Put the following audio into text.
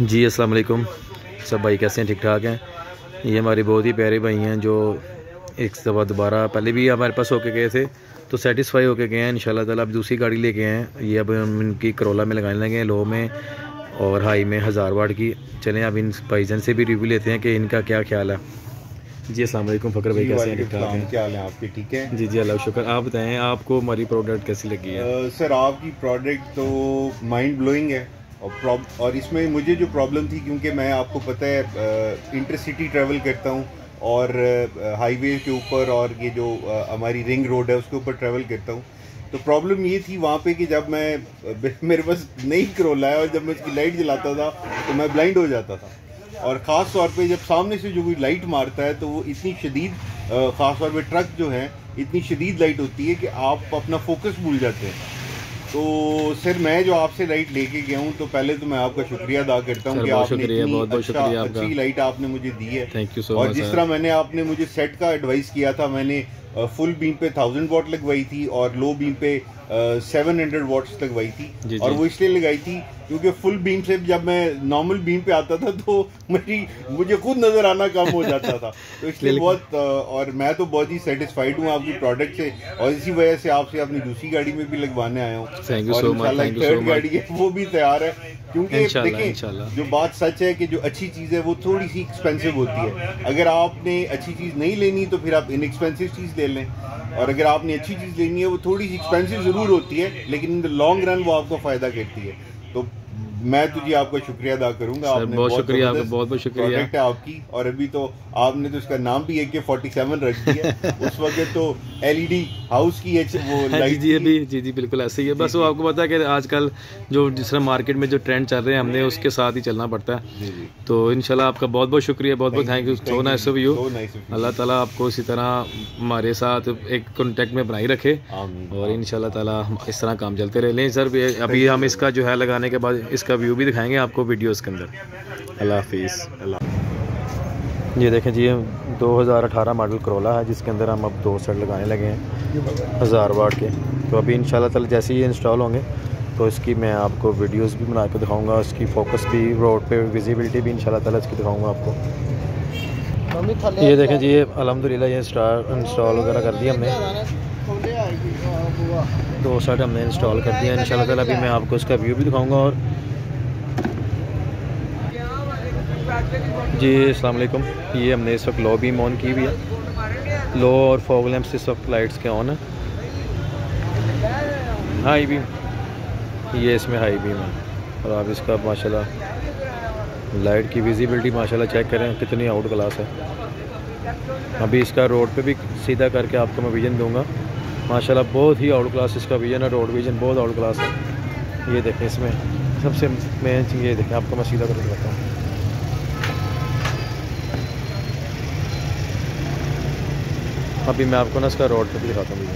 जी अस्सलाम वालेकुम। सब भाई कैसे हैं? ठीक ठाक हैं? ये हमारे बहुत ही प्यारे भाई हैं जो एक दफ़ा दोबारा पहले भी हमारे पास होके गए थे तो सेटिस्फाई होके गए हैं इन ताला अब दूसरी गाड़ी लेके आए हैं। ये अब हम इनकी करोला में लगाने लगे हैं लो में और हाई में हज़ार वाट की। चलें अब इन भाईजन से भी रिव्यू लेते हैं कि इनका क्या ख्याल है। जी अस्सलाम वालेकुम फ़कर भाई कैसे हैं? ठीक ठाक हैं? क्या हाल है आपके? ठीक है? जी जी अल्लाह शुक्र। आप बताएँ आपको हमारी प्रोडक्ट कैसी लगी है? सर आपकी प्रोडक्ट तो माइंड ब्लोइंग है। और और इसमें मुझे जो प्रॉब्लम थी, क्योंकि मैं आपको पता है इंटरसिटी ट्रैवल करता हूँ और हाईवे के ऊपर और ये जो हमारी रिंग रोड है, उसके ऊपर ट्रैवल करता हूँ। तो प्रॉब्लम ये थी वहाँ पे कि जब मैं मेरे पास नहीं करोला है और जब मैं इसकी लाइट जलाता था तो मैं ब्लाइंड हो जाता था। और ख़ास तौर पे जब सामने से जो कोई लाइट मारता है तो वो इतनी शदीद ख़ास तौर पे ट्रक जो है, इतनी शदीद लाइट होती है कि आप अपना फोकस भूल जाते हैं। तो सर मैं जो आपसे लाइट लेके गया हूँ तो पहले तो मैं आपका शुक्रिया अदा करता हूँ कि आपने इतनी बहुत बहुत अच्छा, अच्छी लाइट आपने मुझे दी है। थैंक यू सो और जिस तरह मैंने आपने मुझे सेट का एडवाइस किया था मैंने फुल बीम पे थाउज़ेंड वॉट लगवाई थी और लो बीम पे सेवन हंड्रेड वॉट्स लगवाई थी जी और जी. वो इसलिए लगाई थी क्योंकि फुल बीम से जब मैं नॉर्मल बीम पे आता था तो मेरी मुझे खुद नज़र आना कम हो जाता था। तो इसलिए बहुत और मैं तो बहुत ही सेटिस्फाइड हूँ आपकी प्रोडक्ट से और इसी वजह से आपसे अपनी दूसरी गाड़ी में भी लगवाने आया हूँ। और थर्ड गाड़ी है वो भी तैयार है। क्योंकि देखें जो बात सच है कि जो अच्छी चीज़ है वो थोड़ी सी एक्सपेंसिव होती है। अगर आपने अच्छी चीज़ नहीं लेनी तो फिर आप इनएक्सपेंसिव चीज़ ले लें। और अगर आपने अच्छी चीज़ लेनी है, वो थोड़ी सी एक्सपेंसिव ज़रूर होती है, लेकिन इन द लॉन्ग रन वो आपको फ़ायदा करती है। तो मैं तुझे आपका शुक्रिया अदा करूँगा। आपने बहुत शुक्रिया आपका बहुत बहुत शुक्रिया। है आपकी और अभी तो आपने तो इसका नाम भी है कि 47 रख दिया। उस वक्त तो एलईडी हाउस की वो लाइट हाँ, जी अभी जी जी बिल्कुल ऐसे ही है। बस वो आपको पता है कि आजकल जो जिस तरह मार्केट में जो ट्रेंड चल रहे हैं हमने उसके साथ ही चलना पड़ता है। तो इनशाला आपका बहुत बहुत शुक्रिया बहुत बहुत thank you so nice of you Allah Taala आपको इसी तरह हमारे साथ एक कॉन्टेक्ट में बनाई रखे। और इन ताला इस तरह काम चलते रहे। लें सर अभी हम इसका जो है लगाने के बाद इसका व्यू भी दिखाएँगे आपको वीडियोज़ के अंदर। अल्लाह हाफिज़। अल्लाह। ये देखें जी 2018 मॉडल करोला है जिसके अंदर हम अब दो सेट लगाने लगे हैं हज़ार वाट के। तो अभी इन ताला जैसे ही इंस्टॉल होंगे तो इसकी मैं आपको वीडियोस भी बना के दिखाऊँगा इसकी फोकस भी रोड पे विजिबिलिटी भी इन ताला इसकी दिखाऊँगा आपको। ये देखें जी ये अलहमदिल्ला ये इंस्टॉल वगैरह कर दिया हमने। दो सेट हमने इंस्टॉल कर दिया इन ताला अभी मैं आपको इसका व्यू भी दिखाऊँगा और जी अलकुम ये हमने इस वक्त लो बीम ऑन की हुई है। लो और फॉग लैम्प्स इस वक्त लाइट्स के ऑन है। हाई बीम ये इसमें हाई बीम है। और आप इसका माशाल्लाह लाइट की विजिबिलिटी माशाल्लाह चेक करें, कितनी आउट क्लास है। अभी इसका रोड पे भी सीधा करके आपको मैं विजन दूँगा। माशाल्लाह बहुत ही आउट क्लास इसका विजन है रोड विजन बहुत आउट क्लास है। ये देखें इसमें। सबसे मेन चीज़ ये देखें, आपको मैं सीधा करके बताऊँ अभी मैं आपको ना इसका रोड पर दिखाता हूँ।